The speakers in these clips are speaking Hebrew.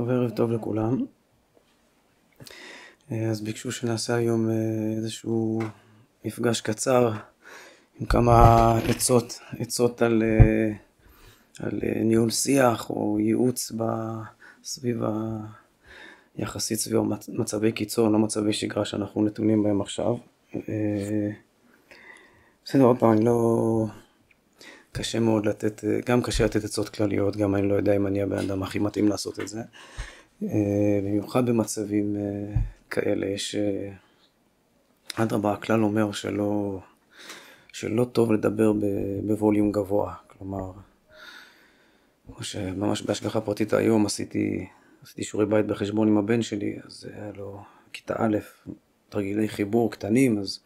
טוב, ערב טוב לכולם. אז ביקשו שנעשה היום אה, איזשהו מפגש קצר עם כמה עצות, עצות על, אה, על אה, ניהול שיח או ייעוץ סביב ה... יחסית סביב מצבי קיצון, לא מצבי שגרה שאנחנו נתונים בהם עכשיו. בסדר, עוד פעם, אני לא... קשה מאוד לתת, גם קשה לתת עצות כלליות, גם אני לא יודע אם אני הבן אדם הכי מתאים לעשות את זה. אה, במיוחד במצבים אה, כאלה, יש... אה, אדרבה, הכלל אומר שלא, שלא טוב לדבר בווליום גבוה. כלומר, כמו שממש בהשגחה פרטית היום עשיתי, עשיתי שיעורי בית בחשבון עם הבן שלי, אז היה לו כיתה א', תרגילי חיבור קטנים, אז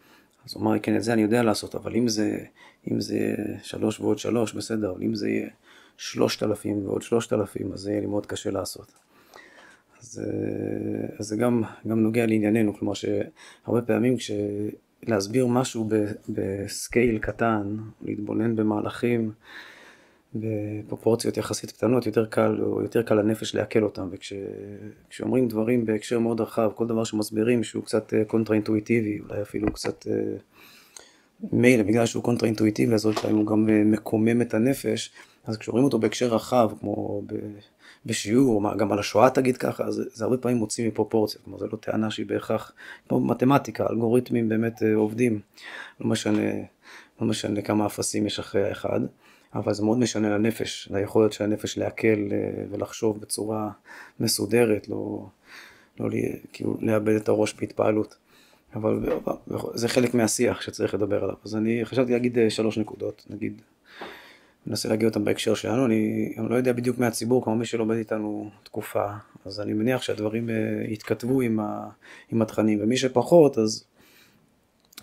אז הוא אמר לי, כן, את זה אני יודע לעשות, אבל אם זה, אם זה שלוש ועוד שלוש, בסדר, אבל אם זה יהיה שלושת אלפים ועוד שלושת אלפים, אז זה יהיה לי מאוד קשה לעשות. אז, אה, אז זה גם, גם נוגע לענייננו, כלומר שהרבה פעמים כשלהסביר משהו בסקייל קטן, להתבונן במהלכים, בפרופורציות יחסית קטנות, יותר קל, או יותר קל לנפש לעכל אותם, וכשאומרים וכש, דברים בהקשר מאוד רחב, כל דבר שמסבירים שהוא קצת קונטרה אינטואיטיבי, אולי אפילו קצת אה, מילא, בגלל שהוא קונטרה אינטואיטיבי, אז עוד פעם הוא גם אה, מקומם את הנפש, אז כשאומרים אותו בהקשר רחב, כמו ב, בשיעור, גם על השואה תגיד ככה, אז זה הרבה פעמים מוציא מפרופורציות, כלומר זו לא טענה שהיא בהכרח, כמו מתמטיקה, אלגוריתמים באמת אה, עובדים, לא משנה, לא משנה כמה אפסים יש אחרי האחד. אבל זה מאוד משנה לנפש, ליכולת של הנפש לעכל אה, ולחשוב בצורה מסודרת, לא, לא כאילו לאבד את הראש בהתפעלות. אבל זה חלק מהשיח שצריך לדבר עליו. אז אני חשבתי להגיד אה, שלוש נקודות, נגיד, ננסה להגיד אותם בהקשר שלנו, אני, אני לא יודע בדיוק מהציבור, כמו מי שלומד איתנו תקופה, אז אני מניח שהדברים אה, יתכתבו עם, ה, עם התכנים, ומי שפחות, אז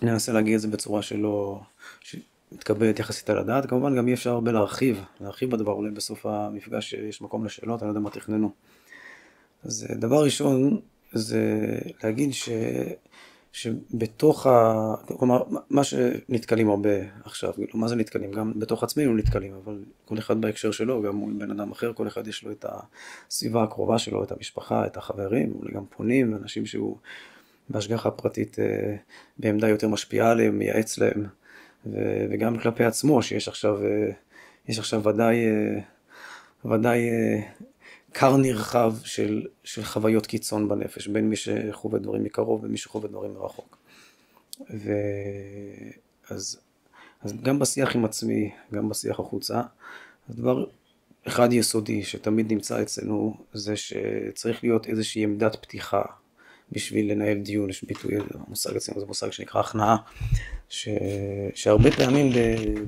ננסה להגיד את זה בצורה שלא, מתקבלת יחסית על הדעת, כמובן גם אי אפשר הרבה להרחיב, להרחיב בדבר, אולי בסוף המפגש יש מקום לשאלות, אני לא יודע מה תכננו. אז אה, דבר ראשון זה להגיד ש... שבתוך ה... כלומר, מה שנתקלים הרבה עכשיו, כאילו, מה זה נתקלים? גם בתוך עצמנו נתקלים, אבל כל אחד בהקשר שלו, גם מול בן אדם אחר, כל אחד יש לו את הסביבה הקרובה שלו, את המשפחה, את החברים, אולי גם פונים, אנשים שהוא בהשגחה פרטית אה, בעמדה יותר משפיעה עליהם, מייעץ להם. וגם כלפי עצמו, שיש עכשיו, אה, יש עכשיו ודאי, אה, ודאי כר נרחב של, של חוויות קיצון בנפש, בין מי שחווה דברים מקרוב ומי שחווה דברים מרחוק. ואז אז גם בשיח עם עצמי, גם בשיח החוצה, הדבר אחד יסודי שתמיד נמצא אצלנו, זה שצריך להיות איזושהי עמדת פתיחה בשביל לנהל דיון, יש ביטוי, המושג אצלנו זה מושג שנקרא הכנעה, ש... שהרבה פעמים ב...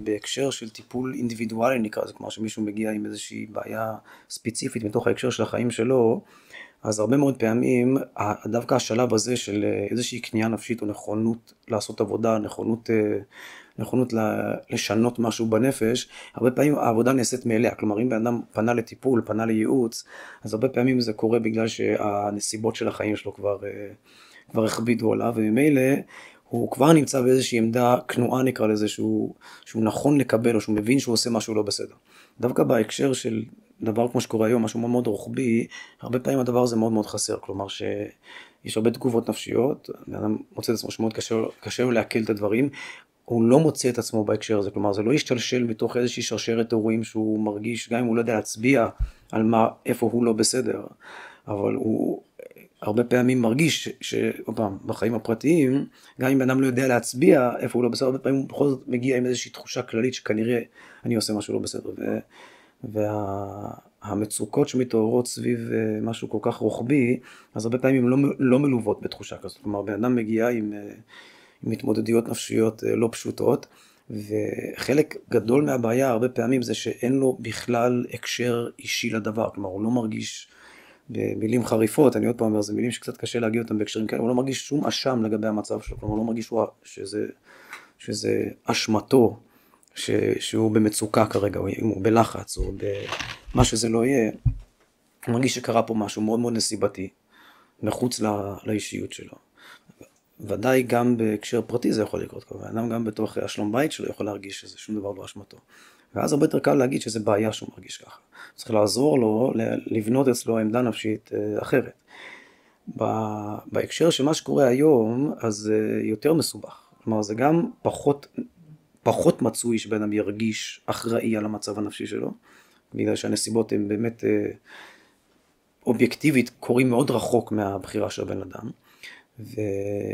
בהקשר של טיפול אינדיבידואלי נקרא לזה, כלומר שמישהו מגיע עם איזושהי בעיה ספציפית מתוך ההקשר של החיים שלו, אז הרבה מאוד פעמים דווקא השלב הזה של איזושהי קנייה נפשית או נכונות לעשות עבודה, נכונות אה, נכונות לשנות משהו בנפש, הרבה פעמים העבודה נעשית מאליה, כלומר אם בן אדם פנה לטיפול, פנה לייעוץ, אז הרבה פעמים זה קורה בגלל שהנסיבות של החיים שלו כבר, אה, כבר הכבידו עליו, וממילא הוא כבר נמצא באיזושהי עמדה כנועה נקרא לזה, שהוא, שהוא נכון לקבל או שהוא מבין שהוא עושה משהו לא בסדר. דווקא בהקשר של דבר כמו שקורה היום, משהו מאוד מאוד רוחבי, הרבה פעמים הדבר הזה מאוד מאוד חסר, כלומר שיש הרבה תגובות נפשיות, אדם מוצא את עצמו שמאוד קשה, קשה לו לעכל את הדברים, הוא לא מוצא את עצמו בהקשר הזה, כלומר זה לא ישתלשל מתוך איזושהי שרשרת אירועים שהוא מרגיש, גם אם הוא לא יודע להצביע על מה, איפה הוא לא בסדר, אבל הוא הרבה פעמים מרגיש, שעוד פעם, בחיים הפרטיים, גם אם אדם לא יודע להצביע איפה הוא לא בסדר, הרבה פעמים הוא בכל זאת מגיע עם איזושהי תחושה כללית שכנראה אני עושה משהו לא בסדר. והמצוקות וה, שמתעוררות סביב אה, משהו כל כך רוחבי, אז הרבה פעמים הן לא, לא מלוות בתחושה כזאת. כלומר, בן אדם מגיע עם... אה, עם התמודדויות נפשיות אה, לא פשוטות, וחלק גדול מהבעיה הרבה פעמים זה שאין לו בכלל הקשר אישי לדבר, כלומר הוא לא מרגיש במילים חריפות, אני עוד פעם אומר, זה מילים שקצת קשה להגיד אותם בהקשרים כאלה, הוא לא מרגיש שום אשם לגבי המצב שלו, כלומר הוא לא מרגיש שזה, שזה אשמתו, ש, שהוא במצוקה כרגע, או אם הוא בלחץ, או במה שזה לא יהיה, הוא מרגיש שקרה פה משהו מאוד מאוד נסיבתי, מחוץ לא, לאישיות שלו. ודאי גם בהקשר פרטי זה יכול לקרות, כמובן, אדם גם בתוך השלום בית שלו יכול להרגיש שזה שום דבר לא אשמתו. ואז הרבה יותר קל להגיד שזה בעיה שהוא מרגיש ככה. צריך לעזור לו לבנות אצלו עמדה נפשית אה, אחרת. בהקשר של מה שקורה היום, אז זה יותר מסובך. כלומר, זה גם פחות, פחות מצוי שבן אדם ירגיש אחראי על המצב הנפשי שלו, בגלל שהנסיבות הן באמת אה, אובייקטיבית קורים מאוד רחוק מהבחירה של הבן אדם. ו,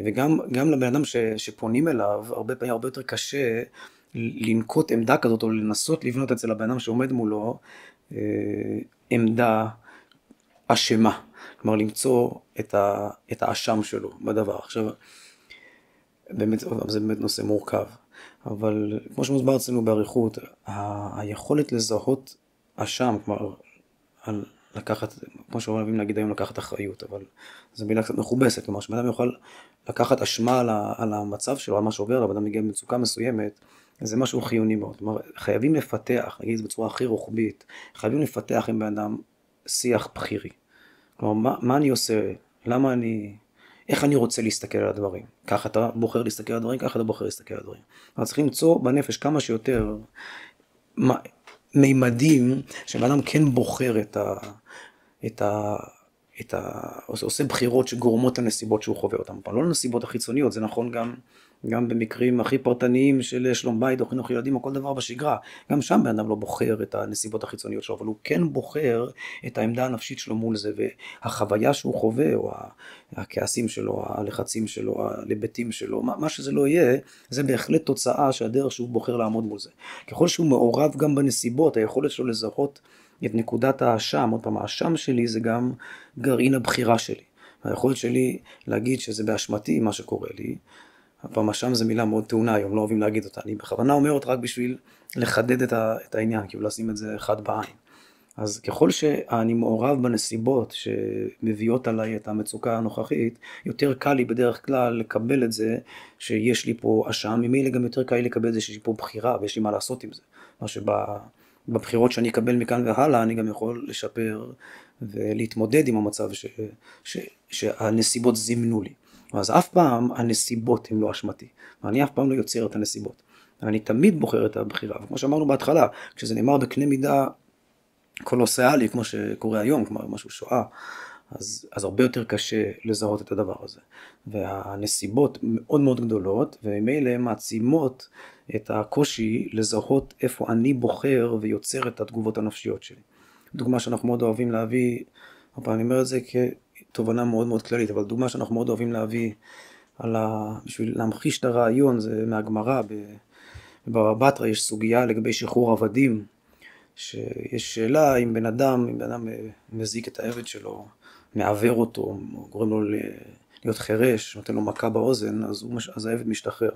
וגם לבן אדם ש, שפונים אליו, הרבה פעמים הרבה יותר קשה לנקוט עמדה כזאת, או לנסות לבנות אצל הבן אדם שעומד מולו אה, עמדה אשמה. כלומר, למצוא את, האשם שלו בדבר. עכשיו, באמת, זה באמת נושא מורכב, אבל כמו שמוסבר אצלנו באריכות, ה, היכולת לזהות אשם, כלומר, על לקחת, כמו שאוהבים להגיד היום, לקחת אחריות, אבל זו מילה קצת מכובסת, כלומר, שבן אדם יוכל לקחת אשמה על, ה, על המצב שלו, על מה שעובר עליו, אדם מגיע במצוקה מסוימת, זה משהו חיוני מאוד. כלומר, חייבים לפתח, נגיד את זה בצורה הכי רוחבית, חייבים לפתח עם בן אדם שיח בכירי. כלומר, מה, מה אני עושה? למה אני... איך אני רוצה להסתכל על הדברים? ככה אתה בוחר להסתכל על הדברים, ככה אתה בוחר להסתכל על הדברים. אנחנו צריכים למצוא בנפש כמה שיותר מימדים שבן אדם כן בוחר את ה... את ה... את ה... עושה בחירות שגורמות לנסיבות שהוא חווה אותן. לא לנסיבות החיצוניות, זה נכון גם גם במקרים הכי פרטניים של שלום בית או חינוך ילדים או כל דבר בשגרה. גם שם בן אדם לא בוחר את הנסיבות החיצוניות שלו, אבל הוא כן בוחר את העמדה הנפשית שלו מול זה, והחוויה שהוא חווה, או הכעסים שלו, הלחצים שלו, הלבטים שלו, מה, שזה לא יהיה, זה בהחלט תוצאה של הדרך שהוא בוחר לעמוד מול זה. ככל שהוא מעורב גם בנסיבות, היכולת שלו לזהות את נקודת האשם, עוד פעם, האשם שלי זה גם גרעין הבחירה שלי. היכולת שלי להגיד שזה באשמתי מה שקורה לי, אבל משם זו מילה מאוד טעונה היום, לא אוהבים להגיד אותה. אני בכוונה אומר אותה רק בשביל לחדד את, ה, את העניין, כאילו לשים את זה אחד בעין. אז ככל שאני מעורב בנסיבות שמביאות עליי את המצוקה הנוכחית, יותר קל לי בדרך כלל לקבל את זה שיש לי פה אשם, ממילא גם יותר קל לי לקבל את זה שיש לי פה בחירה ויש לי מה לעשות עם זה. מה שבבחירות שאני אקבל מכאן והלאה, אני גם יכול לשפר ולהתמודד עם המצב ש, ש, שהנסיבות זימנו לי. אז אף פעם הנסיבות הן לא אשמתי, ואני אף פעם לא יוצר את הנסיבות. ואני תמיד בוחר את הבחירה, וכמו שאמרנו בהתחלה, כשזה נאמר בקנה מידה קולוסיאלי, כמו שקורה היום, כלומר משהו שואה, אז, אז הרבה יותר קשה לזהות את הדבר הזה. והנסיבות מאוד מאוד גדולות, וממילא מעצימות את הקושי לזהות איפה אני בוחר ויוצר את התגובות הנפשיות שלי. דוגמה שאנחנו מאוד אוהבים להביא, אבל אני אומר את זה תובנה מאוד מאוד כללית, אבל דוגמה שאנחנו מאוד אוהבים להביא על ה... בשביל להמחיש את הרעיון, זה מהגמרא, בבבא בתרא יש סוגיה לגבי שחרור עבדים, שיש שאלה אם בן אדם, אם בן אדם אה, מזיק את העבד שלו, מעוור אותו, גורם לו להיות חירש, נותן לו מכה באוזן, אז, הוא, אז העבד משתחרר.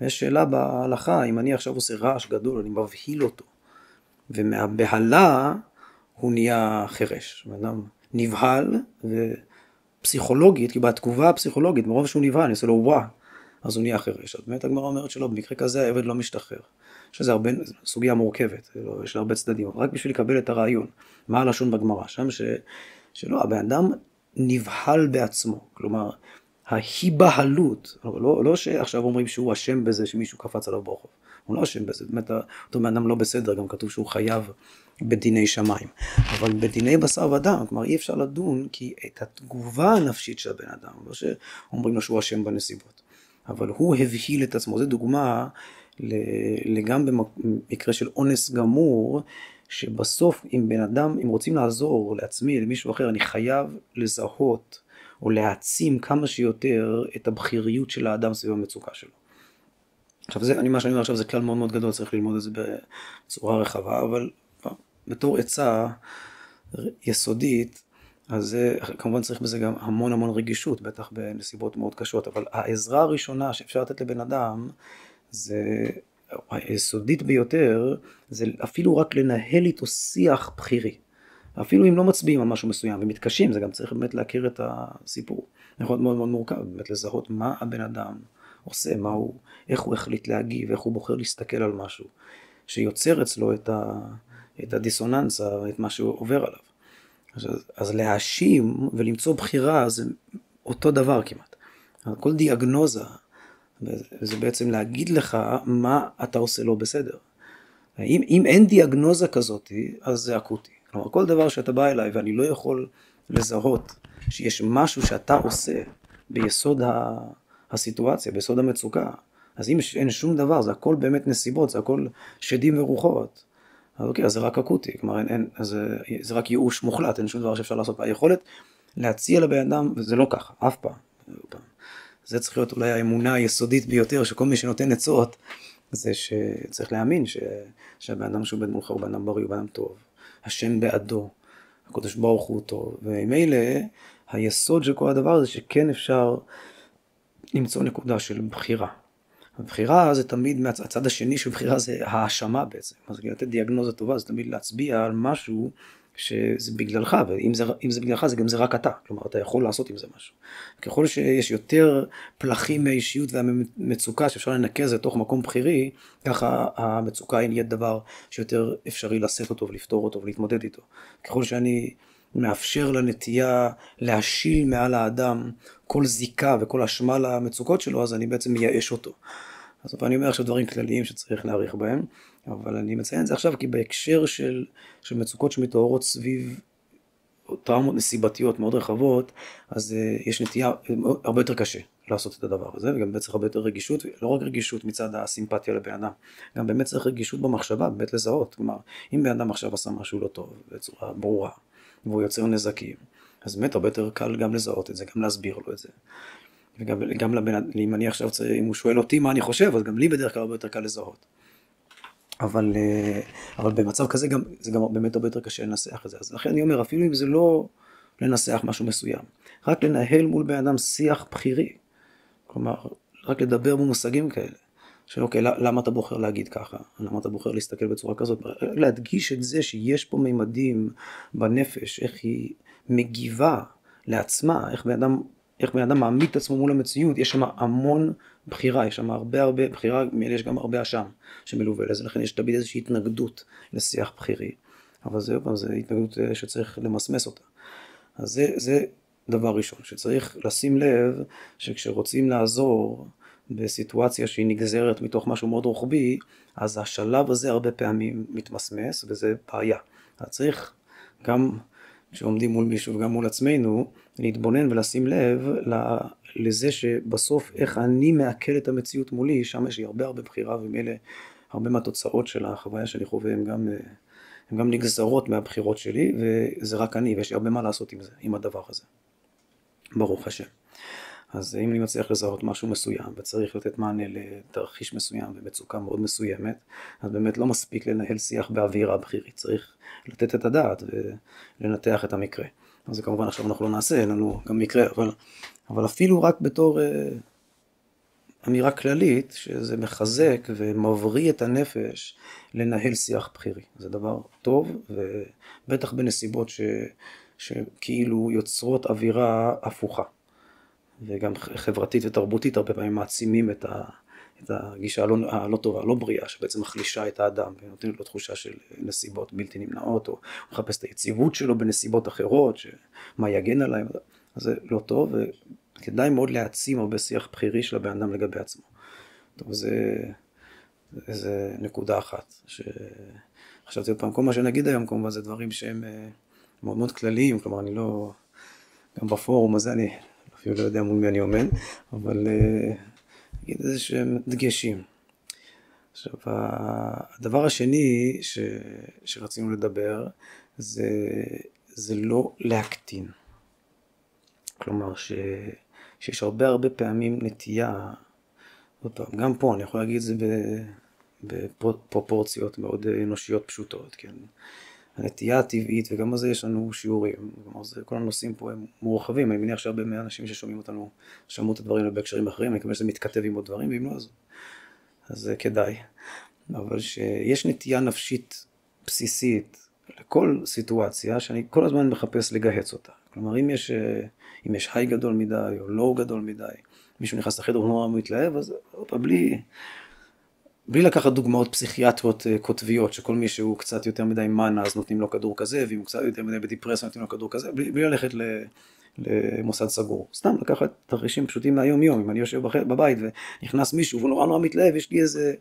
יש שאלה בהלכה, אם אני עכשיו עושה רעש גדול, אני מבהיל אותו, ומהבהלה הוא נהיה חירש. בן אדם נבהל, ו... פסיכולוגית, כי בתגובה הפסיכולוגית, מרוב שהוא נבהל, אני עושה לו וואה, אז הוא נהיה חירש. אז באמת הגמרא אומרת שלא, במקרה כזה העבד לא משתחרר. יש לזה הרבה, סוגיה מורכבת, לא, יש לה הרבה צדדים, רק בשביל לקבל את הרעיון. מה הלשון בגמרא? שם ש, שלא, הבן אדם נבהל בעצמו, כלומר, ההיבהלות, לא, לא, לא שעכשיו אומרים שהוא אשם בזה שמישהו קפץ עליו ברחוב, הוא לא אשם בזה, באמת אותו בן אדם לא בסדר, גם כתוב שהוא חייב בדיני שמיים. אבל בדיני בשר ודם, כלומר אי אפשר לדון כי את התגובה הנפשית של הבן אדם, לא שאומרים לו שהוא אשם בנסיבות, אבל הוא הבהיל את עצמו, זו דוגמה גם במקרה של אונס גמור, שבסוף אם בן אדם, אם רוצים לעזור לעצמי, למישהו אחר, אני חייב לזהות או להעצים כמה שיותר את הבכיריות של האדם סביב המצוקה שלו. עכשיו זה, אני, מה שאני אומר עכשיו זה כלל מאוד מאוד גדול, צריך ללמוד את זה בצורה רחבה, אבל בתור עצה יסודית, אז זה, כמובן צריך בזה גם המון המון רגישות, בטח בנסיבות מאוד קשות, אבל העזרה הראשונה שאפשר לתת לבן אדם, זה היסודית ביותר, זה אפילו רק לנהל איתו שיח בכירי. אפילו אם לא מצביעים על משהו מסוים ומתקשים, זה גם צריך באמת להכיר את הסיפור. יכול להיות מאוד מאוד מורכב, באמת לזהות מה הבן אדם עושה, מה הוא, איך הוא החליט להגיב, איך הוא בוחר להסתכל על משהו, שיוצר אצלו את, ה, את הדיסוננס, את מה שהוא עובר עליו. אז, אז להאשים ולמצוא בחירה זה אותו דבר כמעט. כל דיאגנוזה, זה בעצם להגיד לך מה אתה עושה לא בסדר. אם, אם אין דיאגנוזה כזאת, אז זה אקוטי. כלומר, כל דבר שאתה בא אליי ואני לא יכול לזהות שיש משהו שאתה עושה ביסוד ה... הסיטואציה, ביסוד המצוקה, אז אם אין שום דבר, זה הכל באמת נסיבות, זה הכל שדים ורוחות, אז אוקיי, אז זה רק אקוטי, כלומר, אין, אין, זה, זה רק ייאוש מוחלט, אין שום דבר שאפשר לעשות. היכולת להציע לבן אדם, וזה לא ככה, אף פעם. זה צריך להיות אולי האמונה היסודית ביותר, שכל מי שנותן עצות, זה שצריך להאמין ש... שהבן אדם שהוא בן מולך הוא בן אדם בריא, הוא בן אדם טוב. השם בעדו, הקדוש ברוך הוא טוב. וממילא היסוד של כל הדבר הזה שכן אפשר למצוא נקודה של בחירה. הבחירה זה תמיד, הצד השני של בחירה זה האשמה בעצם. אז לתת דיאגנוזה טובה זה תמיד להצביע על משהו שזה בגללך, ואם זה, זה בגללך זה גם זה רק אתה, כלומר אתה יכול לעשות עם זה משהו. ככל שיש יותר פלחים מהאישיות והמצוקה שאפשר לנקז לתוך מקום בכירי, ככה המצוקה היא נהיית דבר שיותר אפשרי לשאת אותו ולפתור אותו ולהתמודד איתו. ככל שאני מאפשר לנטייה להשיל מעל האדם כל זיקה וכל אשמה למצוקות שלו, אז אני בעצם מייאש אותו. אז אני אומר עכשיו דברים כלליים שצריך להעריך בהם, אבל אני מציין את זה עכשיו כי בהקשר של, של מצוקות שמתעוררות סביב טראומות נסיבתיות מאוד רחבות, אז uh, יש נטייה הרבה יותר קשה לעשות את הדבר הזה, וגם באמת צריך הרבה יותר רגישות, לא רק רגישות מצד הסימפתיה לבן אדם, גם באמת צריך רגישות במחשבה, באמת לזהות, כלומר, אם בן אדם עכשיו עשה משהו לא טוב, בצורה ברורה, והוא יוצר נזקים, אז באמת הרבה יותר קל גם לזהות את זה, גם להסביר לו את זה. וגם גם לבן, אם אני עכשיו, צריך, אם הוא שואל אותי מה אני חושב, אז גם לי בדרך כלל הרבה יותר קל לזהות. אבל, אה, אבל במצב כזה גם, זה גם באמת הרבה יותר קשה לנסח את זה. אז לכן אני אומר, אפילו אם זה לא לנסח משהו מסוים, רק לנהל מול בן אדם שיח בכירי. כלומר, רק לדבר במושגים כאלה. שאוקיי, למה אתה בוחר להגיד ככה? למה אתה בוחר להסתכל בצורה כזאת? להדגיש את זה שיש פה מימדים בנפש, איך היא מגיבה לעצמה, איך בן אדם, איך בן אדם מעמיד את עצמו מול המציאות, יש שם המון בחירה, יש שם הרבה הרבה בחירה, יש גם הרבה אשם שמלווה לזה, לכן יש תמיד איזושהי התנגדות לשיח בכירי, אבל זה, זה התנגדות אה, שצריך למסמס אותה. אז זה, זה דבר ראשון, שצריך לשים לב שכשרוצים לעזור בסיטואציה שהיא נגזרת מתוך משהו מאוד רוחבי, אז השלב הזה הרבה פעמים מתמסמס וזה בעיה. אז צריך גם כשעומדים מול מישהו וגם מול עצמנו, להתבונן ולשים לב לזה שבסוף איך אני מעכל את המציאות מולי, שם יש לי הרבה הרבה בחירה ומאלה הרבה מהתוצאות של החוויה שאני חווה הם גם, הם גם נגזרות מהבחירות שלי וזה רק אני ויש לי הרבה מה לעשות עם זה, עם הדבר הזה. ברוך השם. אז אם אני מצליח לזהות משהו מסוים וצריך לתת מענה לתרחיש מסוים ומצוקה מאוד מסוימת, אז באמת לא מספיק לנהל שיח באווירה בכירית, צריך לתת את הדעת ולנתח את המקרה. אז זה כמובן עכשיו אנחנו לא נעשה, אין לנו גם מקרה, אבל, אבל אפילו רק בתור אה, אמירה כללית, שזה מחזק ומבריא את הנפש לנהל שיח בכירי. זה דבר טוב, ובטח בנסיבות ש, שכאילו יוצרות אווירה הפוכה. וגם חברתית ותרבותית הרבה פעמים מעצימים את, ה, את הגישה הלא, הלא טובה, הלא בריאה, שבעצם מחלישה את האדם ונותנת לו תחושה של נסיבות בלתי נמנעות, או מחפש את היציבות שלו בנסיבות אחרות, שמה יגן עליי, אז זה לא טוב, וכדאי מאוד להעצים הרבה שיח בכירי של הבן אדם לגבי עצמו. טוב, זה, זה נקודה אחת. שחשבתי עוד פעם, כל מה שנגיד היום כמובן זה דברים שהם אה, מאוד מאוד כלליים, כלומר אני לא, גם בפורום הזה אני אפילו לא יודע מול מי אני עומד, אבל אה, נגיד איזה שהם דגשים. עכשיו, הדבר השני ש, שרצינו לדבר זה, זה לא להקטין. כלומר, ש, שיש הרבה הרבה פעמים נטייה, עוד פעם, גם פה אני יכול להגיד את זה בפרופורציות מאוד אנושיות פשוטות, כן? הנטייה הטבעית, וגם על זה יש לנו שיעורים. כלומר, זה, כל הנושאים פה הם מורחבים, אני מניח שהרבה מהאנשים ששומעים אותנו שמעו את הדברים בהקשרים אחרים, אני מקווה שזה מתכתב עם עוד דברים, ואם לא, אז, זה כדאי. אבל שיש נטייה נפשית בסיסית לכל סיטואציה, שאני כל הזמן מחפש לגהץ אותה. כלומר, אם יש, אם יש היי גדול מדי, או לואו גדול מדי, מישהו נכנס לחדר ונורא מתלהב, אז בלי... בלי לקחת דוגמאות פסיכיאטריות אה, קוטביות, שכל מי שהוא קצת יותר מדי מנה אז נותנים לו כדור כזה, ואם הוא קצת יותר מדי בדיפרסיה נותנים לו כדור כזה, בלי, בלי ללכת ל, למוסד סגור. סתם לקחת תרחישים פשוטים מהיום יום, אם אני יושב בבית ונכנס מישהו והוא נורא נורא מתלהב, יש לי איזה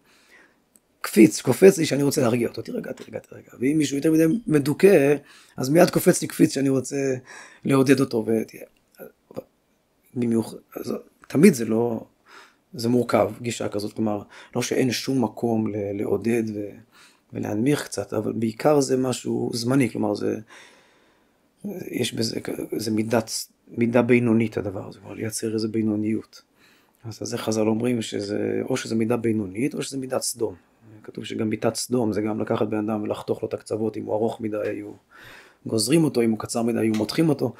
קפיץ, קופץ לי שאני רוצה להרגיע אותו, תירגע, תירגע, תירגע. ואם מישהו יותר מדי מדוכא, אז מיד קופץ לי קפיץ שאני רוצה לעודד אותו. ותהיה. במיוחד, אז תמיד זה לא, זה מורכב, גישה כזאת, כלומר, לא שאין שום מקום לעודד ו, ולהנמיך קצת, אבל בעיקר זה משהו זמני, כלומר זה, יש בזה, זה מידת, מידה בינונית הדבר הזה, כלומר לייצר איזה בינוניות. אז זה חז"ל אומרים שזה, או שזה מידה בינונית, או שזה מידת סדום. כתוב שגם מידת סדום זה גם לקחת בן אדם ולחתוך לו את הקצוות, אם הוא ארוך מדי היו גוזרים אותו, אם הוא קצר מדי היו מותחים אותו.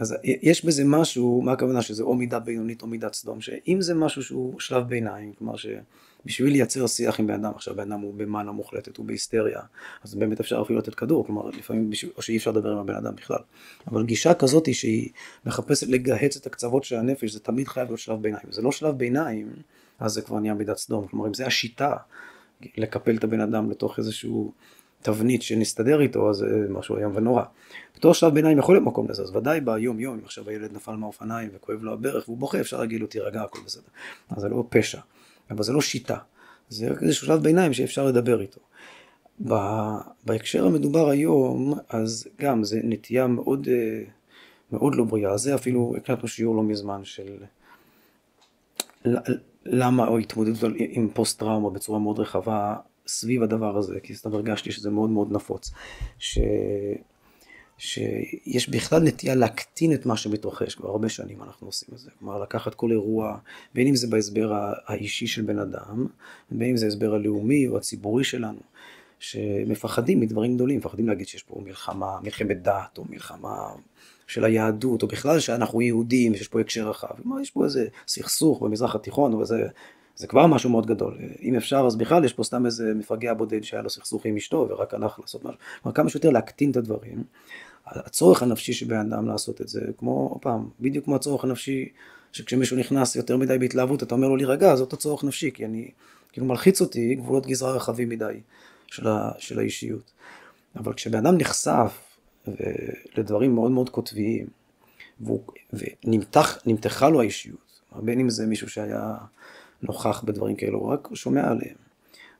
אז יש בזה משהו, מה הכוונה שזה או מידה בינונית או מידת סדום, שאם זה משהו שהוא שלב ביניים, כלומר שבשביל לייצר שיח עם בן אדם, עכשיו בן אדם הוא במאנה מוחלטת, הוא בהיסטריה, אז באמת אפשר אפילו לתת כדור, כלומר לפעמים, או שאי אפשר לדבר עם הבן אדם בכלל. אבל גישה כזאת היא שהיא מחפשת לגהץ את הקצוות של הנפש, זה תמיד חייב להיות שלב ביניים. זה לא שלב ביניים, אז זה כבר נהיה מידת סדום. כלומר, אם זה השיטה לקפל את הבן אדם לתוך איזשהו... תבנית שנסתדר איתו, אז זה משהו איום ונורא. בתור שלב ביניים יכול להיות מקום לזה, אז ודאי ביום יום, אם עכשיו הילד נפל מהאופניים וכואב לו הברך והוא בוכה, אפשר להגיד לו תירגע, הכל בסדר. אז זה לא פשע, אבל זה לא שיטה. זה רק איזשהו שלב ביניים שאפשר לדבר איתו. בהקשר המדובר היום, אז גם זה נטייה מאוד, אה, מאוד לא בריאה. זה אפילו הקלטנו שיעור לא מזמן של למה, או התמודדות עם פוסט טראומה בצורה מאוד רחבה, סביב הדבר הזה, כי סתם הרגשתי שזה מאוד מאוד נפוץ, ש... שיש בכלל נטייה להקטין את מה שמתרחש, כבר הרבה שנים אנחנו עושים את זה, כלומר לקחת כל אירוע, בין אם זה בהסבר האישי של בן אדם, בין אם זה ההסבר הלאומי או הציבורי שלנו, שמפחדים מדברים גדולים, מפחדים להגיד שיש פה מלחמה, מלחמת דת, או מלחמה של היהדות, או בכלל שאנחנו יהודים, שיש פה הקשר רחב, כלומר יש פה איזה סכסוך במזרח התיכון, וזה זה כבר משהו מאוד גדול. אם אפשר, אז בכלל יש פה סתם איזה מפגע בודד שהיה לו סכסוך עם אשתו ורק הלך לעשות משהו. כלומר, כמה שיותר להקטין את הדברים. הצורך הנפשי של בן אדם לעשות את זה, כמו, פעם, בדיוק כמו הצורך הנפשי, שכשמישהו נכנס יותר מדי בהתלהבות, אתה אומר לו להירגע, זה אותו צורך נפשי, כי אני, כאילו מלחיץ אותי גבולות גזרה רחבים מדי של, ה, של האישיות. אבל כשבן אדם נחשף לדברים מאוד מאוד קוטביים, ונמתחה לו האישיות, בין אם זה מישהו שהיה נוכח בדברים כאלו, הוא רק שומע עליהם.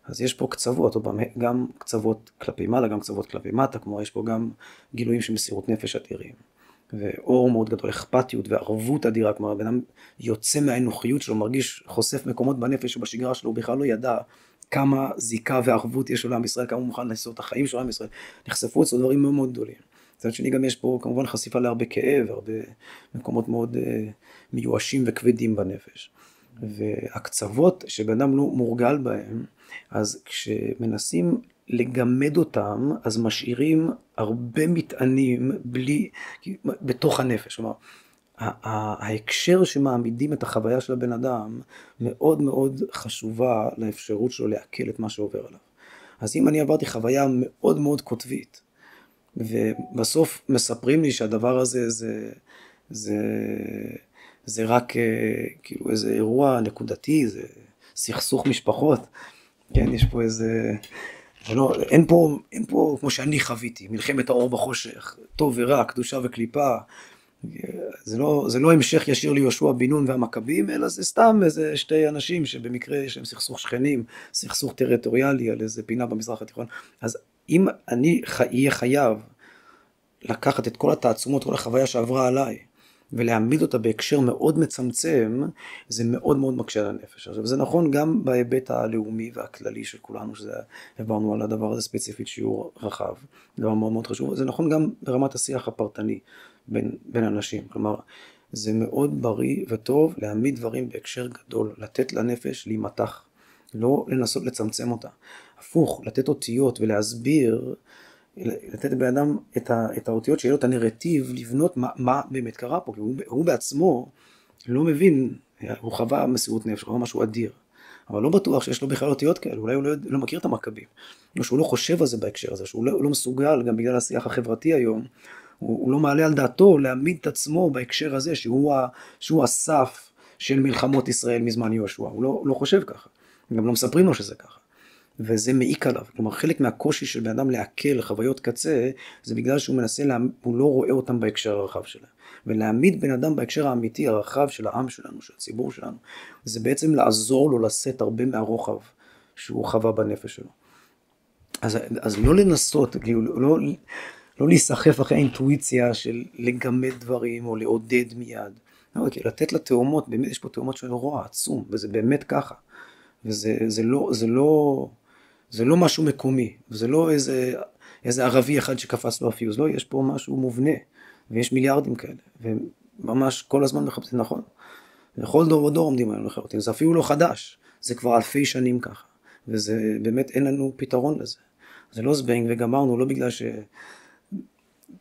אז יש פה קצוות, או גם קצוות כלפי מעלה, גם קצוות כלפי מטה, כלומר יש פה גם גילויים של מסירות נפש אדירים. ואור מאוד גדול, אכפתיות וערבות אדירה, כלומר הבן אדם יוצא מהאנוכיות שלו, מרגיש, חושף מקומות בנפש ובשגרה שלו, הוא בכלל לא ידע כמה זיקה וערבות יש לו לעם ישראל, כמה הוא מוכן לעשות את החיים של עם ישראל. נחשפו אצלו דברים מאוד מאוד גדולים. מצד שני גם יש פה כמובן חשיפה להרבה כאב, הרבה מקומות מאוד uh, מיואשים וכבדים בנפש. והקצוות שבן אדם לא מורגל בהם, אז כשמנסים לגמד אותם, אז משאירים הרבה מטענים בלי, בתוך הנפש. כלומר, ההקשר שמעמידים את החוויה של הבן אדם מאוד מאוד חשובה לאפשרות שלו לעכל את מה שעובר עליו. אז אם אני עברתי חוויה מאוד מאוד קוטבית, ובסוף מספרים לי שהדבר הזה זה, זה זה רק אה, כאילו איזה אירוע נקודתי, זה סכסוך משפחות, כן, יש פה איזה... לא, אין פה, אין פה כמו שאני חוויתי, מלחמת האור בחושך, טוב ורע, קדושה וקליפה. זה לא, זה לא המשך ישיר ליהושע בן נון והמכבים, אלא זה סתם איזה שתי אנשים שבמקרה יש להם סכסוך שכנים, סכסוך טריטוריאלי על איזה פינה במזרח התיכון. אז אם אני אהיה חייב לקחת את כל התעצומות, כל החוויה שעברה עליי, ולהעמיד אותה בהקשר מאוד מצמצם, זה מאוד מאוד מקשה על הנפש. עכשיו, זה נכון גם בהיבט הלאומי והכללי של כולנו, שזה, עברנו על הדבר הזה ספציפית שיעור רחב, דבר מאוד מאוד חשוב, זה נכון גם ברמת השיח הפרטני בין, בין אנשים, כלומר, זה מאוד בריא וטוב להעמיד דברים בהקשר גדול, לתת לנפש להימתח, לא לנסות לצמצם אותה. הפוך, לתת אותיות ולהסביר לתת לבן אדם את, את האותיות, שיהיה לו את הנרטיב, לבנות מה, מה באמת קרה פה, כי הוא, הוא בעצמו לא מבין, הוא חווה מסירות נפש, הוא חווה משהו אדיר, אבל לא בטוח שיש לו בכלל אותיות כאלה, אולי הוא לא, לא מכיר את המכבים, או שהוא לא חושב על זה בהקשר הזה, שהוא לא, לא מסוגל, גם בגלל השיח החברתי היום, הוא, הוא לא מעלה על דעתו להעמיד את עצמו בהקשר הזה, שהוא, ה, שהוא הסף של מלחמות ישראל מזמן יהושע, הוא לא, לא חושב ככה, גם לא מספרים לו שזה ככה. וזה מעיק עליו. כלומר, חלק מהקושי של בן אדם לעכל חוויות קצה, זה בגלל שהוא מנסה, לה... הוא לא רואה אותם בהקשר הרחב שלהם. ולהעמיד בן אדם בהקשר האמיתי, הרחב של העם שלנו, של הציבור שלנו, זה בעצם לעזור לו לשאת הרבה מהרוחב שהוא חווה בנפש שלו. אז, אז לא לנסות, כאילו, לא, לא להיסחף אחרי האינטואיציה של לגמד דברים או לעודד מיד. לא, כאילו, לתת לתאומות, באמת יש פה תאומות של רוע עצום, וזה באמת ככה. וזה זה לא, זה לא, זה לא משהו מקומי, זה לא איזה, איזה ערבי אחד שקפץ לו הפיוז, לא, יש פה משהו מובנה, ויש מיליארדים כאלה, וממש כל הזמן מחפשים, נכון? וכל דור ודור עומדים עלינו לחלוטין, זה אפילו לא חדש, זה כבר אלפי שנים ככה, וזה באמת אין לנו פתרון לזה. זה לא זבנג וגמרנו, לא בגלל ש...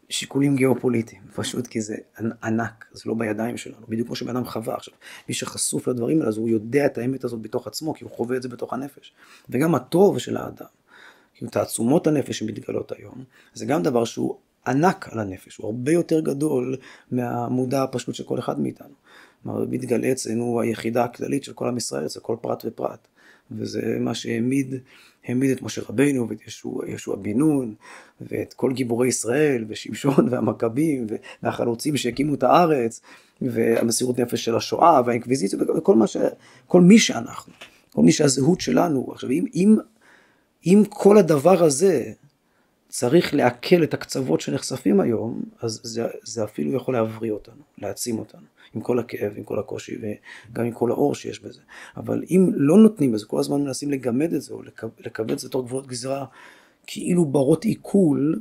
שיקולים גיאופוליטיים, פשוט כי זה ענק, זה לא בידיים שלנו, בדיוק כמו שבן אדם חווה עכשיו. מי שחשוף לדברים האלה, אז הוא יודע את האמת הזאת בתוך עצמו, כי הוא חווה את זה בתוך הנפש. וגם הטוב של האדם, כאילו תעצומות הנפש שמתגלות היום, זה גם דבר שהוא ענק על הנפש, הוא הרבה יותר גדול מהמודע הפשוט של כל אחד מאיתנו. כלומר, מתגלה אצלנו היחידה הכללית של כל עם ישראל, אצל כל פרט ופרט. וזה מה שהעמיד העמיד את משה רבינו ואת ישוע, בן נון ואת כל גיבורי ישראל ושמשון והמכבים והחלוצים שהקימו את הארץ והמסירות נפש של השואה והאינקוויזיציה וכל מה ש... כל מי שאנחנו, כל מי שהזהות שלנו. עכשיו אם, אם, אם כל הדבר הזה צריך לעכל את הקצוות שנחשפים היום, אז זה, זה אפילו יכול להבריא אותנו, להעצים אותנו. עם כל הכאב, עם כל הקושי וגם עם כל האור שיש בזה. אבל אם לא נותנים בזה, כל הזמן מנסים לגמד את זה או לקבל את זה תוך גבולות גזרה כאילו ברות עיכול,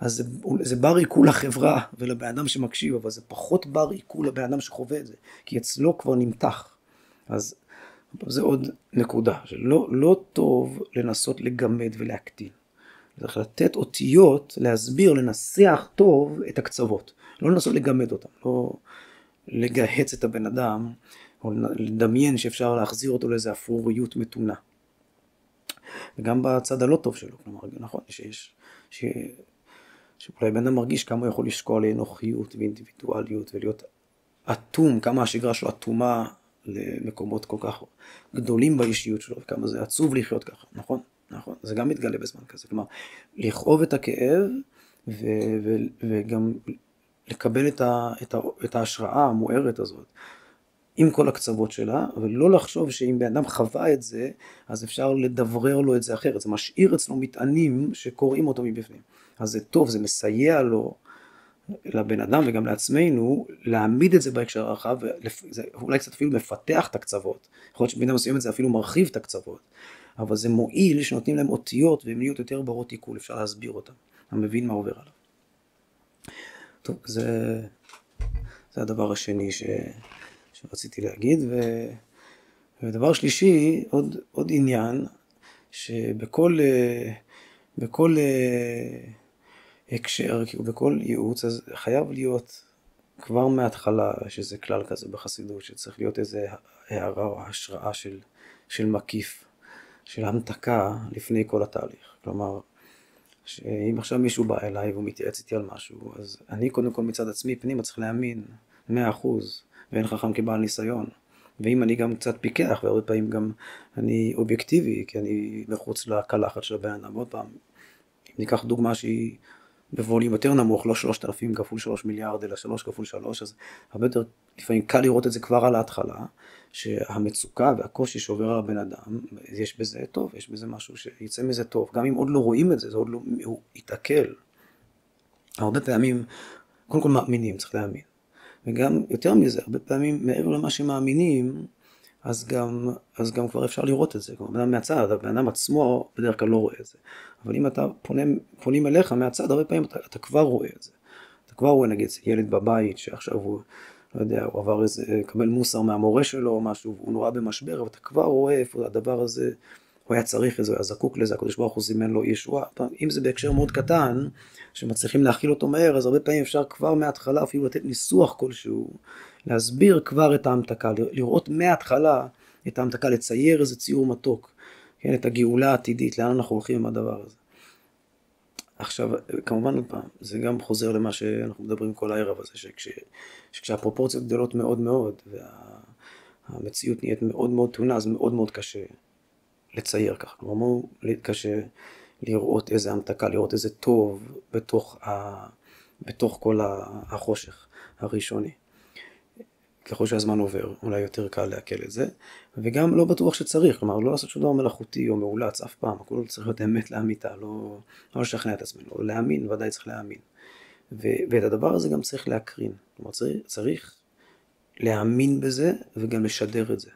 אז זה, זה בר עיכול לחברה ולבן אדם שמקשיב, אבל זה פחות בר עיכול לבן אדם שחווה את זה, כי אצלו כבר נמתח. אז זה עוד נקודה, שלא לא טוב לנסות לגמד ולהקטין. צריך לתת אותיות, להסביר, לנסח טוב את הקצוות. לא לנסות לגמד אותם, לא, לגהץ את הבן אדם, או לדמיין שאפשר להחזיר אותו לאיזה אפרוריות מתונה. וגם בצד הלא טוב שלו, כלומר, נכון, שיש, ש... שאולי בן אדם מרגיש כמה הוא יכול לשקוע לאנוכיות ואינדיבידואליות ולהיות אטום, כמה השגרה שלו אטומה למקומות כל כך גדולים באישיות שלו, וכמה זה עצוב לחיות ככה, נכון? נכון, זה גם מתגלה בזמן כזה, כלומר, לכאוב את הכאב ו- ו- וגם לקבל את, ה, את, ה, את ההשראה המוארת הזאת עם כל הקצוות שלה, ולא לחשוב שאם בן אדם חווה את זה, אז אפשר לדברר לו את זה אחרת. זה משאיר אצלו מטענים שקוראים אותו מבפנים. אז זה טוב, זה מסייע לו, לבן אדם וגם לעצמנו, להעמיד את זה בהקשר הרחב, וזה אולי קצת אפילו מפתח את הקצוות. יכול להיות שבמידה מסוימת זה אפילו מרחיב את הקצוות. אבל זה מועיל שנותנים להם אותיות והן נהיות יותר ברות עיכול, אפשר להסביר אותן. אתה מבין מה עובר עליו. טוב, זה, זה הדבר השני ש, שרציתי להגיד. ו, ודבר שלישי, עוד, עוד עניין, שבכל בכל הקשר, כאילו בכל ייעוץ, אז חייב להיות כבר מההתחלה, שזה כלל כזה בחסידות, שצריך להיות איזה הערה או השראה של, של מקיף, של המתקה לפני כל התהליך. כלומר, שאם עכשיו מישהו בא אליי והוא מתייעץ איתי על משהו, אז אני קודם כל מצד עצמי פנימה צריך להאמין, מאה אחוז, ואין חכם כבעל ניסיון. ואם אני גם קצת פיקח, והרבה פעמים גם אני אובייקטיבי, כי אני מחוץ לקלחת של הבן אדם. עוד פעם, ניקח דוגמה שהיא בווליום יותר נמוך, לא שלושת אלפים כפול שלוש מיליארד, אלא שלוש כפול שלוש, אז הרבה יותר, לפעמים קל לראות את זה כבר על ההתחלה, שהמצוקה והקושי שעובר על הבן אדם, יש בזה טוב, יש בזה משהו שיצא מזה טוב. גם אם עוד לא רואים את זה, זה עוד לא, הוא יתעכל. הרבה פעמים, קודם כל מאמינים, צריך להאמין. וגם יותר מזה, הרבה פעמים מעבר למה שמאמינים, אז גם, אז גם כבר אפשר לראות את זה. כלומר, בן אדם מהצד, הבן אדם עצמו בדרך כלל לא רואה את זה. אבל אם אתה פונה, פונים אליך מהצד, הרבה פעמים אתה, אתה כבר רואה את זה. אתה כבר רואה נגיד ילד בבית שעכשיו הוא, לא יודע, הוא עבר איזה, קבל מוסר מהמורה שלו או משהו, הוא נורא במשבר, אבל אתה כבר רואה איפה הדבר הזה, הוא היה צריך את זה, הוא היה זקוק לזה, הקדוש ברוך הוא זימן לו ישועה. אם זה בהקשר מאוד קטן, שמצליחים להכיל אותו מהר, אז הרבה פעמים אפשר כבר מההתחלה אפילו לתת ניסוח כלשהו, להסביר כבר את ההמתקה, לראות מההתחלה את ההמתקה, לצייר איזה ציור מתוק, כן, את הגאולה העתידית, לאן אנחנו הולכים עם הדבר הזה. עכשיו, כמובן פעם, זה גם חוזר למה שאנחנו מדברים כל הערב הזה, שכש, שכשהפרופורציות גדולות מאוד מאוד, והמציאות נהיית מאוד מאוד תונה, אז מאוד מאוד קשה לצייר ככה. כלומר, מאוד קשה לראות איזה המתקה, לראות איזה טוב בתוך, ה, בתוך כל החושך הראשוני. ככל שהזמן עובר, אולי יותר קל לעכל את זה, וגם לא בטוח שצריך, כלומר לא לעשות שום דבר מלאכותי או מאולץ אף פעם, הכל צריך להיות אמת לאמיתה, לא, לא לשכנע את עצמנו, להאמין, ודאי צריך להאמין. ו, ואת הדבר הזה גם צריך להקרין, כלומר צריך, צריך להאמין בזה וגם לשדר את זה.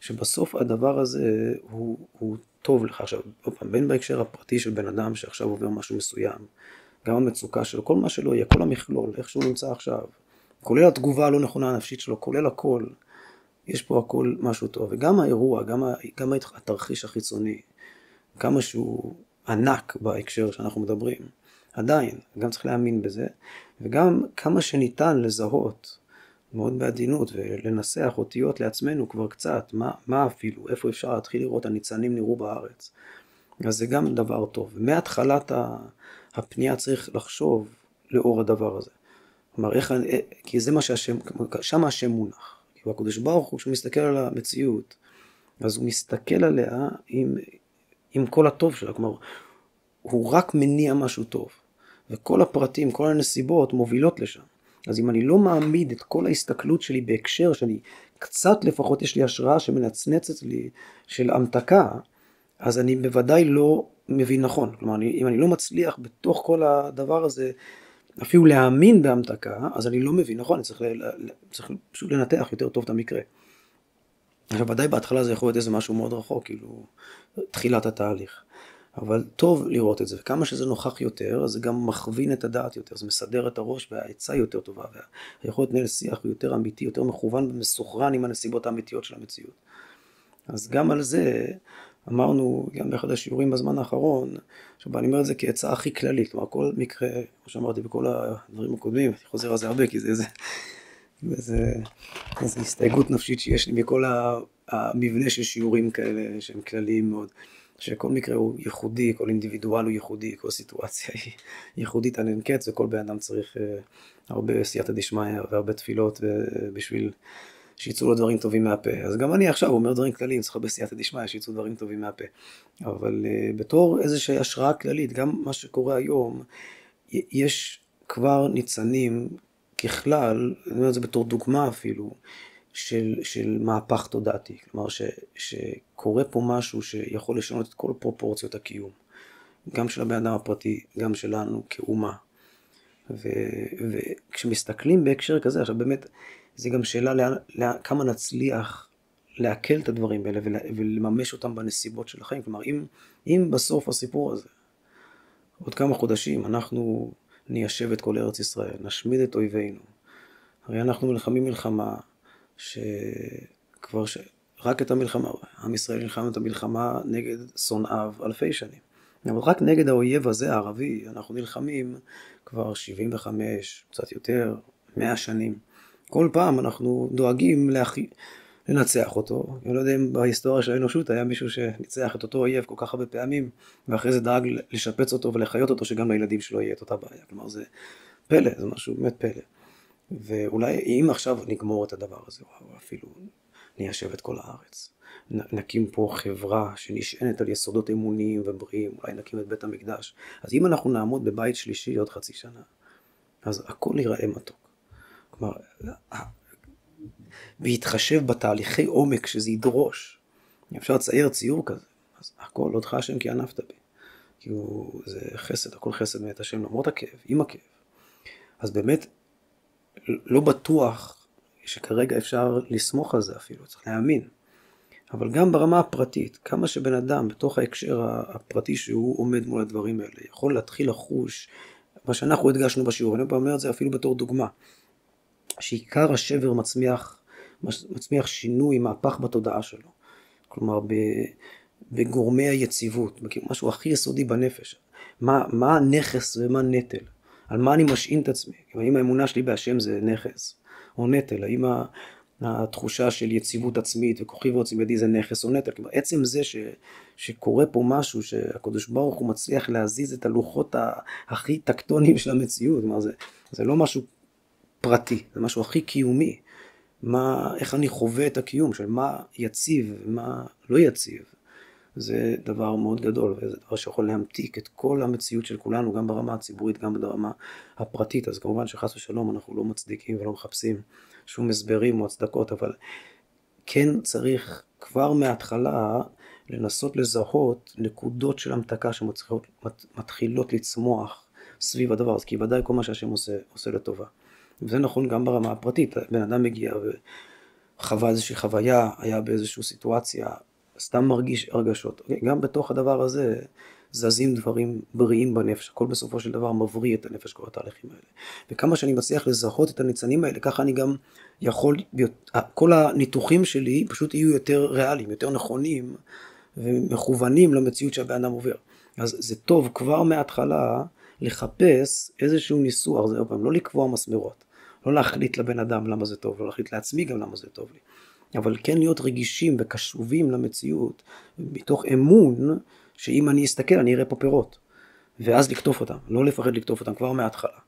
שבסוף הדבר הזה הוא, הוא טוב לך. עכשיו, עוד פעם, בין בהקשר הפרטי של בן אדם שעכשיו עובר משהו מסוים, גם המצוקה שלו, כל מה שלא יהיה, כל המכלול, איך שהוא נמצא עכשיו, כולל התגובה הלא נכונה הנפשית שלו, כולל הכל, יש פה הכל משהו טוב. וגם האירוע, גם, ה, גם התרחיש החיצוני, כמה שהוא ענק בהקשר שאנחנו מדברים, עדיין, גם צריך להאמין בזה, וגם כמה שניתן לזהות מאוד בעדינות ולנסח אותיות לעצמנו כבר קצת, מה, מה אפילו, איפה אפשר להתחיל לראות הניצנים נראו בארץ. אז זה גם דבר טוב. מהתחלת הפנייה צריך לחשוב לאור הדבר הזה. כלומר, איך, כי זה מה שהשם, שם השם מונח. כי הקדוש ברוך הוא, כשהוא מסתכל על המציאות, אז הוא מסתכל עליה עם, עם כל הטוב שלה. כלומר, הוא רק מניע משהו טוב. וכל הפרטים, כל הנסיבות מובילות לשם. אז אם אני לא מעמיד את כל ההסתכלות שלי בהקשר שאני קצת לפחות יש לי השראה שמנצנצת לי של המתקה, אז אני בוודאי לא מבין נכון. כלומר, אני, אם אני לא מצליח בתוך כל הדבר הזה אפילו להאמין בהמתקה, אז אני לא מבין נכון, אני צריך, צריך פשוט לנתח יותר טוב את המקרה. עכשיו, ודאי בהתחלה זה יכול להיות איזה משהו מאוד רחוק, כאילו, תחילת התהליך. אבל טוב לראות את זה, וכמה שזה נוכח יותר, זה גם מכווין את הדעת יותר, זה מסדר את הראש והעצה יותר טובה, והיכולת לנהל שיח יותר אמיתי, יותר מכוון ומסוכרן עם הנסיבות האמיתיות של המציאות. אז גם על זה אמרנו, גם באחד השיעורים בזמן האחרון, עכשיו אני אומר את זה כעצה הכי כללית, כלומר כל מקרה, כמו שאמרתי בכל הדברים הקודמים, אני חוזר על זה הרבה, כי זה איזה, איזה, איזה הסתייגות נפשית שיש לי מכל המבנה של שיעורים כאלה שהם כלליים מאוד. שכל מקרה הוא ייחודי, כל אינדיבידואל הוא ייחודי, כל סיטואציה היא ייחודית על אין קץ, וכל בן אדם צריך uh, הרבה סייעתא דשמיא והרבה תפילות uh, בשביל שיצאו לו דברים טובים מהפה. אז גם אני עכשיו אומר דברים כלליים, צריך הרבה סייעתא דשמיא, שיצאו דברים טובים מהפה. אבל uh, בתור איזושהי השראה כללית, גם מה שקורה היום, יש כבר ניצנים ככלל, אני אומר את זה בתור דוגמה אפילו, של, של מהפך תודעתי, כלומר ש, שקורה פה משהו שיכול לשנות את כל פרופורציות הקיום, גם של הבן אדם הפרטי, גם שלנו כאומה. וכשמסתכלים בהקשר כזה, עכשיו באמת, זה גם שאלה לאן, לאן, כמה נצליח לעכל את הדברים האלה ולממש אותם בנסיבות של החיים. כלומר, אם, אם בסוף הסיפור הזה, עוד כמה חודשים, אנחנו ניישב את כל ארץ ישראל, נשמיד את אויבינו, הרי אנחנו נלחמים מלחמה שכבר ש... רק את המלחמה, עם ישראל נלחם את המלחמה נגד שונאיו אלפי שנים. אבל רק נגד האויב הזה, הערבי, אנחנו נלחמים כבר 75, קצת יותר, 100 שנים. כל פעם אנחנו דואגים להכ... לנצח אותו. אני לא יודע אם בהיסטוריה של האנושות היה מישהו שניצח את אותו אויב כל כך הרבה פעמים, ואחרי זה דאג לשפץ אותו ולחיות אותו, שגם לילדים שלו יהיה את אותה בעיה. כלומר, זה פלא, זה משהו באמת פלא. ואולי אם עכשיו נגמור את הדבר הזה, או אפילו ניישב את כל הארץ, נקים פה חברה שנשענת על יסודות אמוניים ובריאים, אולי נקים את בית המקדש. אז אם אנחנו נעמוד בבית שלישי עוד חצי שנה, אז הכל ייראה מתוק. כלומר, בהתחשב בתהליכי עומק שזה ידרוש, אפשר לצייר ציור כזה, אז הכל אותך השם כי ענפת בי. הוא, זה חסד, הכל חסד מאת השם למרות הכאב, עם הכאב. אז באמת, לא בטוח שכרגע אפשר לסמוך על זה אפילו, צריך להאמין. אבל גם ברמה הפרטית, כמה שבן אדם בתוך ההקשר הפרטי שהוא עומד מול הדברים האלה, יכול להתחיל לחוש מה שאנחנו הדגשנו בשיעור, אני אומר את זה אפילו בתור דוגמה, שעיקר השבר מצמיח, מצמיח שינוי, מהפך בתודעה שלו. כלומר, בגורמי היציבות, משהו הכי יסודי בנפש. מה, מה הנכס ומה נטל. על מה אני משעין את עצמי? האם האמונה שלי בהשם זה נכס או נטל? האם התחושה של יציבות עצמית וכוחי ועוצם ידי זה נכס או נטל? כלומר, עצם זה ש, שקורה פה משהו, שהקדוש ברוך הוא מצליח להזיז את הלוחות הכי טקטוניים של המציאות, כלומר, זה, זה לא משהו פרטי, זה משהו הכי קיומי. מה, איך אני חווה את הקיום של מה יציב ומה לא יציב. זה דבר מאוד גדול, וזה דבר שיכול להמתיק את כל המציאות של כולנו, גם ברמה הציבורית, גם ברמה הפרטית. אז כמובן שחס ושלום אנחנו לא מצדיקים ולא מחפשים שום הסברים או הצדקות, אבל כן צריך כבר מההתחלה לנסות לזהות נקודות של המתקה שמתחילות לצמוח סביב הדבר הזה, כי ודאי כל מה שהשם עושה, עושה לטובה. וזה נכון גם ברמה הפרטית, בן אדם מגיע וחווה איזושהי חוויה, היה באיזושהי סיטואציה, סתם מרגיש הרגשות. אוקיי? גם בתוך הדבר הזה זזים דברים בריאים בנפש, הכל בסופו של דבר מבריא את הנפש, כל התהליכים האלה. וכמה שאני מצליח לזהות את הניצנים האלה, ככה אני גם יכול, כל הניתוחים שלי פשוט יהיו יותר ריאליים, יותר נכונים ומכוונים למציאות שהבן אדם עובר. אז זה טוב כבר מההתחלה לחפש איזשהו ניסוח, זה עוד פעם, לא לקבוע מסמרות, לא להחליט לבן אדם למה זה טוב, לא להחליט לעצמי גם למה זה טוב לי. אבל כן להיות רגישים וקשובים למציאות, מתוך אמון שאם אני אסתכל אני אראה פה פירות. ואז לקטוף אותם, לא לפחד לקטוף אותם כבר מההתחלה.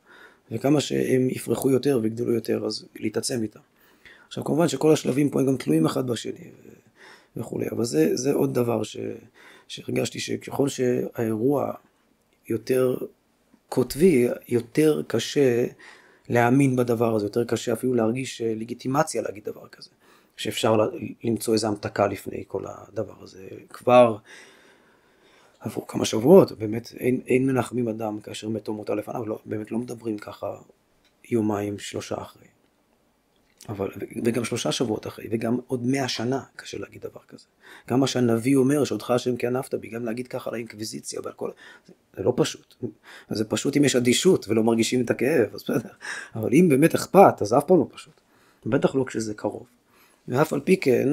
וכמה שהם יפרחו יותר ויגדלו יותר, אז להתעצם איתם. עכשיו כמובן שכל השלבים פה הם גם תלויים אחד בשני וכולי, אבל זה, זה עוד דבר ש, שהרגשתי שככל שהאירוע יותר קוטבי, יותר קשה להאמין בדבר הזה, יותר קשה אפילו להרגיש לגיטימציה להגיד דבר כזה. שאפשר למצוא איזו המתקה לפני כל הדבר הזה. כבר עברו כמה שבועות, באמת אין, אין מנחמים אדם כאשר מתו מותה לפניו, לא, באמת לא מדברים ככה יומיים, שלושה אחרי. אבל, וגם שלושה שבועות אחרי, וגם עוד מאה שנה קשה להגיד דבר כזה. גם מה שהנביא אומר, שאותך השם כענפת בי, גם להגיד ככה לאינקוויזיציה ועל כל... זה לא פשוט. זה פשוט אם יש אדישות ולא מרגישים את הכאב, אז בסדר. אבל אם באמת אכפת, אז אף פעם לא פשוט. בטח לא כשזה קרוב. ואף על פי כן,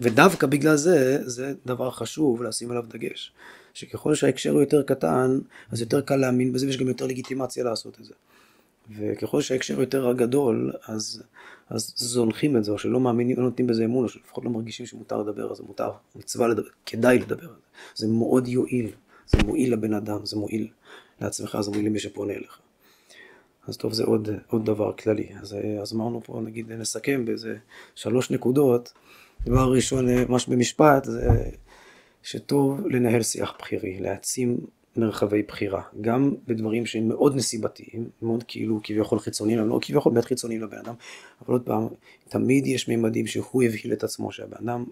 ודווקא בגלל זה, זה דבר חשוב לשים עליו דגש. שככל שההקשר הוא יותר קטן, אז יותר קל להאמין בזה ויש גם יותר לגיטימציה לעשות את זה. וככל שההקשר יותר גדול, אז, אז זונחים את זה, או שלא מאמינים, לא נותנים בזה אמון, או שלפחות לא מרגישים שמותר לדבר על זה, מותר, מצווה לדבר, כדאי לדבר על זה. זה מאוד יועיל, זה מועיל לבן אדם, זה מועיל לעצמך, זה מועיל למי שפונה אליך. אז טוב, זה עוד, עוד דבר כללי. אז, אז אמרנו פה, נגיד, נסכם באיזה שלוש נקודות. דבר ראשון, ממש במשפט, זה שטוב לנהל שיח בחירי, להעצים מרחבי בחירה, גם בדברים שהם מאוד נסיבתיים, מאוד כאילו כביכול חיצוניים, לא כביכול באמת חיצוניים לבן אדם, אבל עוד פעם, תמיד יש מימדים שהוא הבהיל את עצמו, שהבן אדם,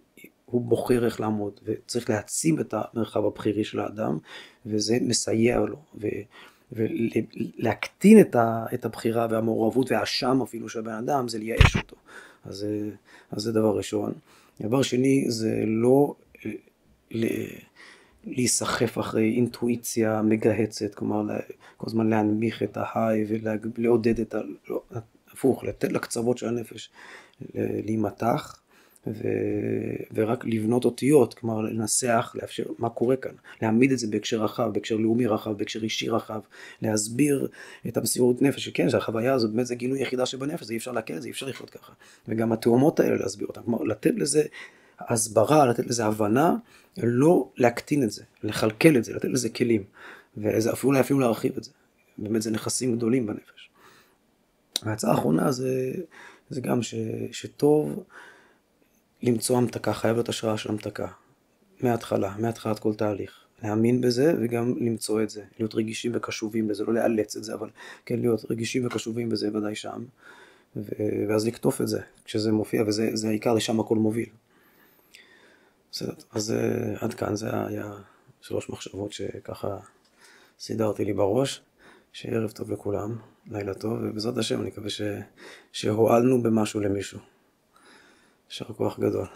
הוא בוחר איך לעמוד, וצריך להעצים את המרחב הבחירי של האדם, וזה מסייע לו. ו... ולהקטין את, ה, את הבחירה והמעורבות והאשם אפילו של הבן אדם זה לייאש אותו. אז, אז זה דבר ראשון. דבר שני זה לא ל, להיסחף אחרי אינטואיציה מגהצת, כלומר כל הזמן להנמיך את ההיי ולעודד את ה... לא, הפוך, לתת לקצוות של הנפש להימתח. ו... ורק לבנות אותיות, כלומר לנסח, לאפשר מה קורה כאן, להעמיד את זה בהקשר רחב, בהקשר לאומי רחב, בהקשר אישי רחב, להסביר את המסירות נפש, שכן, שהחוויה הזאת באמת זה גילוי יחידה שבנפש, זה אי אפשר להקל את זה, אי אפשר לחיות ככה. וגם התאומות האלה להסביר אותן, כלומר לתת לזה הסברה, לתת לזה הבנה, לא להקטין את זה, לכלכל את זה, לתת לזה כלים, ואפילו אפילו להרחיב את זה. באמת זה נכסים גדולים בנפש. וההצעה האחרונה זה, זה גם ש, שטוב למצוא המתקה, חייב להיות השראה של המתקה. מההתחלה, מהתחלת כל תהליך. להאמין בזה וגם למצוא את זה. להיות רגישים וקשובים לזה, לא לאלץ את זה, אבל כן להיות רגישים וקשובים בזה ודאי שם. ו- ואז לקטוף את זה, כשזה מופיע, וזה העיקר, לשם הכל מוביל. בסדר, אז uh, עד כאן זה היה שלוש מחשבות שככה סידרתי לי בראש. שיהיה ערב טוב לכולם, לילה טוב, ובעזרת השם אני מקווה ש... שהועלנו במשהו למישהו. יישר כוח גדול.